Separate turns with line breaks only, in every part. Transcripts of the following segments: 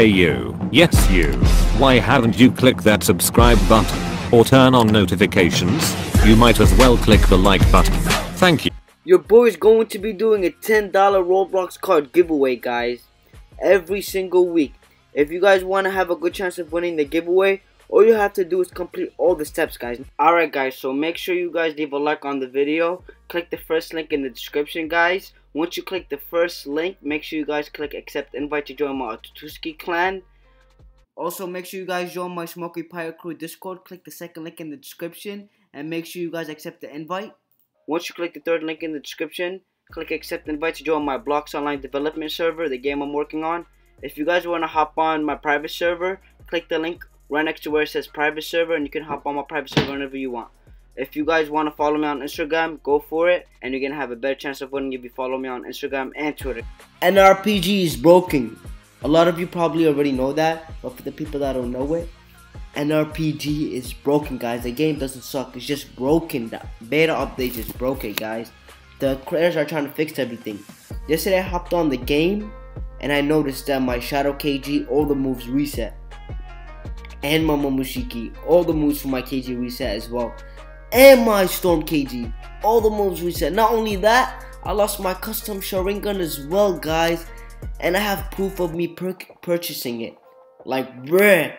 Hey you, yes you, why haven't you clicked that subscribe button? Or turn on notifications? You might as well click the like button. Thank you.
Your boy's going to be doing a $10 Roblox card giveaway, guys. Every single week. If you guys want to have a good chance of winning the giveaway, all you have to do is complete all the steps, guys. Alright, guys, so make sure you guys leave a like on the video. Click the first link in the description, guys. Once you click the first link, make sure you guys click accept invite to join my Otsutsuki clan. Also, make sure you guys join my Smokey Pirate Crew Discord. Click the second link in the description and make sure you guys accept the invite. Once you click the third link in the description, click accept invite to join my Blox Online development server, the game I'm working on. If you guys want to hop on my private server, click the link right next to where it says private server and you can hop on my private server whenever you want. If you guys want to follow me on Instagram, go for it, and you're gonna have a better chance of winning if you follow me on Instagram and Twitter. NRPG is broken. A lot of you probably already know that, but for the people that don't know it, NRPG is broken, guys. The game doesn't suck; it's just broken. The beta update is broken, guys. The creators are trying to fix everything. Yesterday, I hopped on the game, and I noticed that my Shadow KG, all the moves reset and my Momoshiki. All the moves for my KG reset as well and my Storm KG. All the moves reset. Not only that, I lost my custom Sharingan as well, guys. And I have proof of me purchasing it. Like, bruh.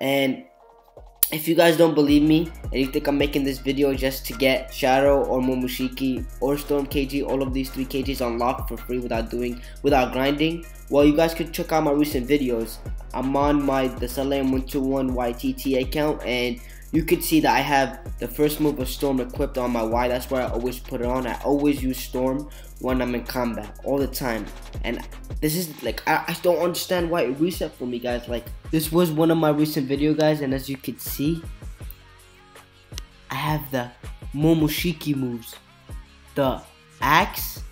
And if you guys don't believe me and you think I'm making this video just to get Shadow or Momoshiki or Storm KG, all of these three KGs unlocked for free without doing, without grinding, well, you guys could check out my recent videos. I'm on my the Salehm121 YTT account and you can see that I have the first move of Storm equipped on my Y. That's where I always put it on. I always use Storm when I'm in combat all the time. And this is like, I, I don't understand why it reset for me, guys. Like, this was one of my recent video, guys. And as you can see, I have the Momoshiki moves, the Axe,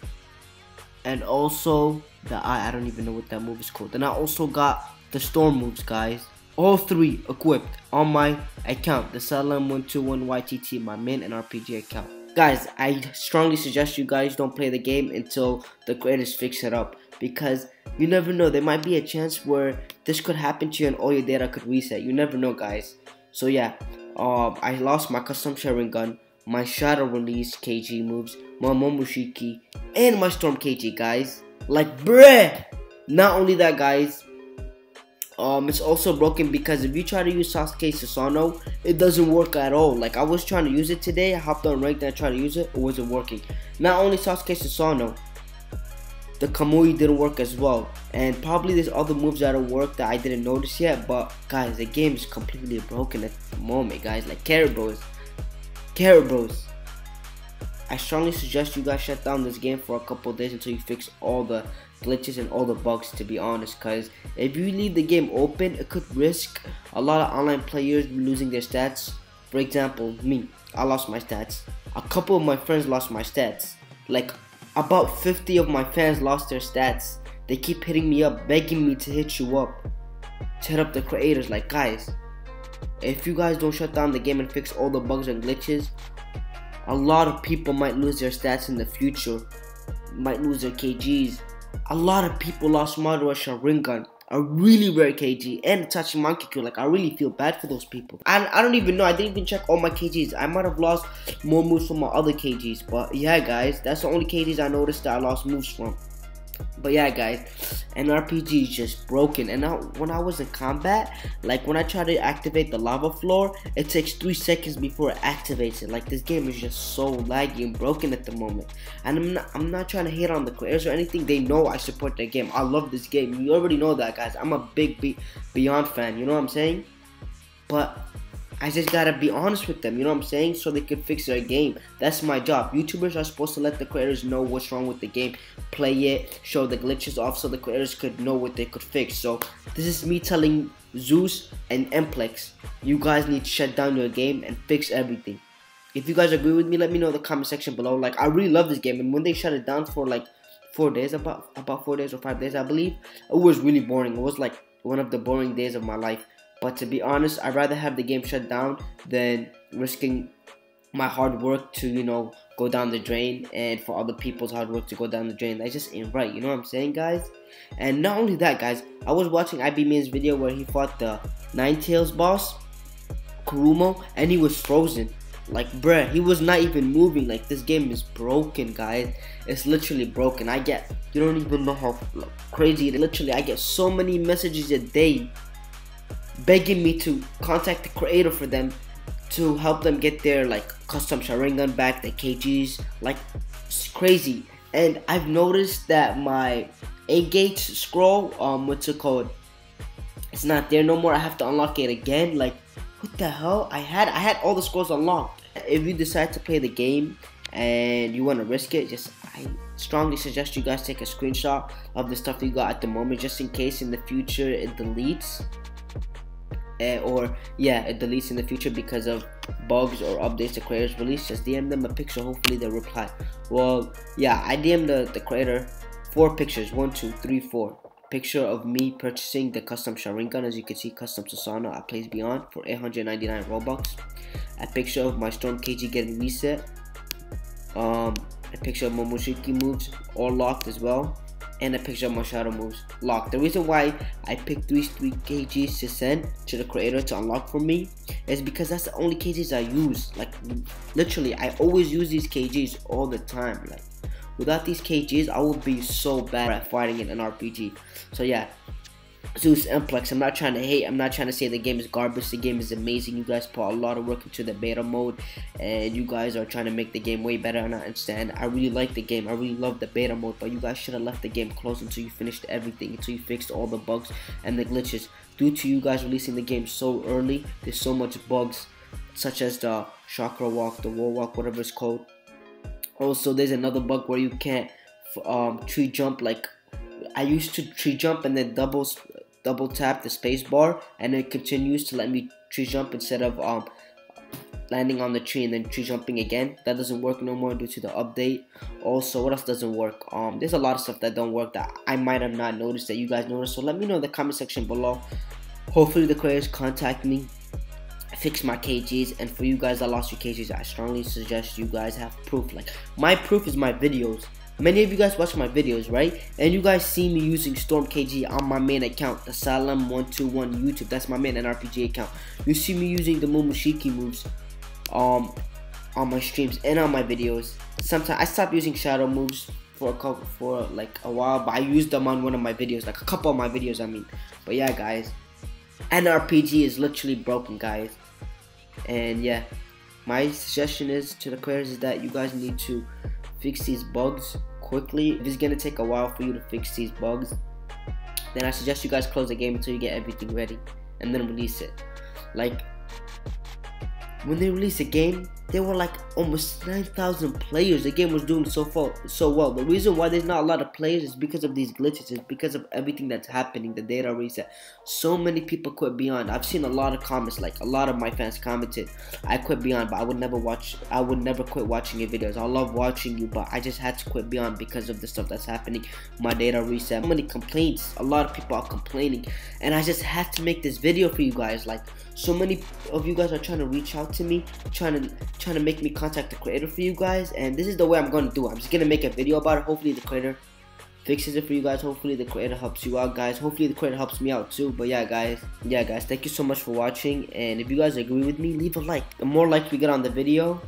and also the I, I don't even know what that move is called. And I also got the Storm moves, guys all three equipped on my account, the Salehm121YTT, my main NRPG account. Guys, I strongly suggest you guys don't play the game until the creators fix it up because you never know, there might be a chance where this could happen to you and all your data could reset. You never know, guys. So yeah, uh, I lost my custom Sharingan, my Shadow Release KG moves, my Momoshiki, and my Storm KG, guys. Like, bruh! Not only that, guys, um, it's also broken because if you try to use Sasuke Susanoo, it doesn't work at all. Like I was trying to use it today, I hopped on ranked and I tried to use it, it wasn't working. Not only Sasuke Susanoo, the Kamui didn't work as well. And probably there's other moves that don't work that I didn't notice yet. But guys, the game is completely broken at the moment, guys. Like. Carrot Bros. I strongly suggest you guys shut down this game for a couple days until you fix all the glitches and all the bugs to be honest because if you leave the game open it could risk a lot of online players losing their stats. For example me I lost my stats. A couple of my friends lost my stats. Like about 50 of my fans lost their stats. They keep hitting me up begging me to hit you up to hit up the creators. Like guys if you guys don't shut down the game and fix all the bugs and glitches a lot of people might lose their stats in the future might lose their KGs a lot of people lost Madara Sharingan, a really rare KG, and Itachi Mangekyou. Like, I really feel bad for those people. And I don't even know. I didn't even check all my KGs. I might have lost more moves from my other KGs. But yeah, guys, that's the only KGs I noticed that I lost moves from. But yeah, guys, NRPG is just broken. And now, when I was in combat, like when I try to activate the lava floor, it takes three seconds before it activates it. Like this game is just so laggy and broken at the moment. And I'm not, I'm not trying to hate on the creators or anything. They know I support their game. I love this game. You already know that, guys. I'm a big Be Beyond fan. You know what I'm saying? But I just gotta be honest with them, you know what I'm saying? So they could fix their game. That's my job. YouTubers are supposed to let the creators know what's wrong with the game, play it, show the glitches off so the creators could know what they could fix. So this is me telling Zeus and Mplex, you guys need to shut down your game and fix everything. If you guys agree with me, let me know in the comment section below. Like I really love this game and when they shut it down for like four days, about about four days or five days I believe, it was really boring. It was like one of the boring days of my life. But to be honest, I'd rather have the game shut down than risking my hard work to you know go down the drain and for other people's hard work to go down the drain. That just ain't right you know what i'm saying guys? And not only that guys i was watching IB video where he fought the Nine-Tails boss Kurama and he was frozen. Like bruh he was not even moving. Like this game is broken guys. It's literally broken. I get you don't even know how crazy. Literally i get so many messages a day begging me to contact the creator for them to help them get their like custom Sharingan back, the KGs, like it's crazy. And I've noticed that my A gate scroll, um, what's it called? It's not there no more. I have to unlock it again. Like, what the hell? I had I had all the scrolls unlocked. If you decide to play the game and you want to risk it, just I strongly suggest you guys take a screenshot of the stuff you got at the moment, just in case in the future it deletes uh, or yeah, it deletes in the future because of bugs or updates the creators release. Just DM them a picture. Hopefully they'll reply. Well, yeah, I DM the the creator four pictures. One, two, three, four. Picture of me purchasing the custom Sharingan, as you can see, custom Susanoo at Plays Beyond for 899 Robux. A picture of my Storm KG getting reset. Um, a picture of Momoshiki moves all locked as well and a picture of my shadow moves locked. The reason why I picked these three KGs to send to the creator to unlock for me is because that's the only KGs I use. Like literally, I always use these KGs all the time. Like without these KGs, I would be so bad at fighting in an RPG. So yeah, Zeus Implex. I'm not trying to hate. I'm not trying to say the game is garbage. The game is amazing. You guys put a lot of work into the beta mode, and you guys are trying to make the game way better. And I understand. I really like the game. I really love the beta mode. But you guys should have left the game closed until you finished everything, until you fixed all the bugs and the glitches. Due to you guys releasing the game so early, there's so much bugs, such as the chakra walk, the wall walk, whatever it's called. Also, there's another bug where you can't um, tree jump like I used to tree jump and then double double tap the space bar and it continues to let me tree jump instead of um landing on the tree and then tree jumping again. That doesn't work no more due to the update. Also what else doesn't work? Um there's a lot of stuff that don't work that i might have not noticed that you guys noticed. So let me know in the comment section below. Hopefully the creators contact me fix my kgs and for you guys that lost your kgs i strongly suggest you guys have proof. Like my proof is my videos Many of you guys watch my videos, right? And you guys see me using Storm KG on my main account, the Salehm121 YouTube. That's my main NRPG account. You see me using the Momoshiki moves um, on my streams and on my videos. Sometimes I stopped using shadow moves for a couple for like a while, but I used them on one of my videos, like a couple of my videos, I mean. But yeah, guys, NRPG is literally broken, guys. And yeah, my suggestion is to the creators is that you guys need to fix these bugs quickly. If it's gonna take a while for you to fix these bugs, then I suggest you guys close the game until you get everything ready and then release it. Like when they release a game, there were like almost 9,000 players. The game was doing so far, so well. The reason why there's not a lot of players is because of these glitches. It's because of everything that's happening. The data reset. So many people quit Beyond. I've seen a lot of comments. Like a lot of my fans commented, "I quit Beyond, but I would never watch. I would never quit watching your videos. I love watching you, but I just had to quit Beyond because of the stuff that's happening. My data reset. So many complaints. A lot of people are complaining, and I just had to make this video for you guys. Like so many of you guys are trying to reach out to me, trying to trying to make me contact the creator for you guys, and this is the way I'm gonna do it. I'm just gonna make a video about it. Hopefully the creator fixes it for you guys. Hopefully the creator helps you out, guys. Hopefully the creator helps me out too. But yeah, guys, yeah, guys, thank you so much for watching. And if you guys agree with me, leave a like. The more likes we get on the video,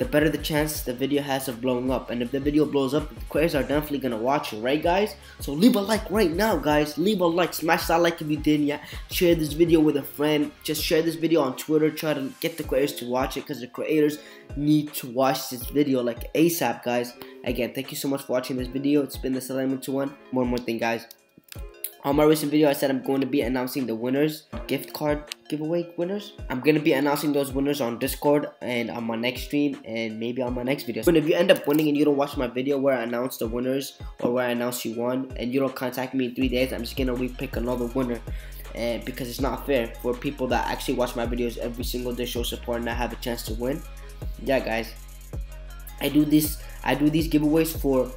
the better the chance the video has of blowing up. And if the video blows up, the creators are definitely gonna watch it, right guys? So leave a like right now, guys. Leave a like, smash that like if you didn't yet. Share this video with a friend. Just share this video on Twitter. Try to get the creators to watch it because the creators need to watch this video like ASAP, guys. Again, thank you so much for watching this video. It's been the Salem to one. One more thing, guys. On my recent video, I said I'm going to be announcing the winners, gift card giveaway winners. I'm going to be announcing those winners on Discord and on my next stream and maybe on my next video. But if you end up winning and you don't watch my video where I announce the winners or where I announce you won and you don't contact me in three days, I'm just going to repick another winner. And because it's not fair for people that actually watch my videos every single day, show support, and I have a chance to win. Yeah, guys, I do this. I do these giveaways for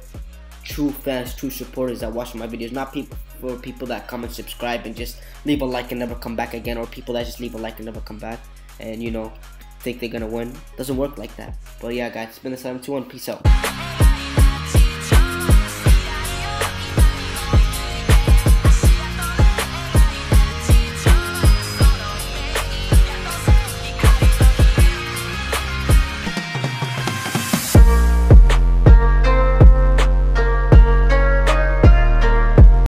true fans, true supporters that watch my videos, not people for people that come and subscribe and just leave a like and never come back again, or people that just leave a like and never come back. And you know, think they're gonna win. Doesn't work like that. But yeah, guys, it's been the 721. Peace out.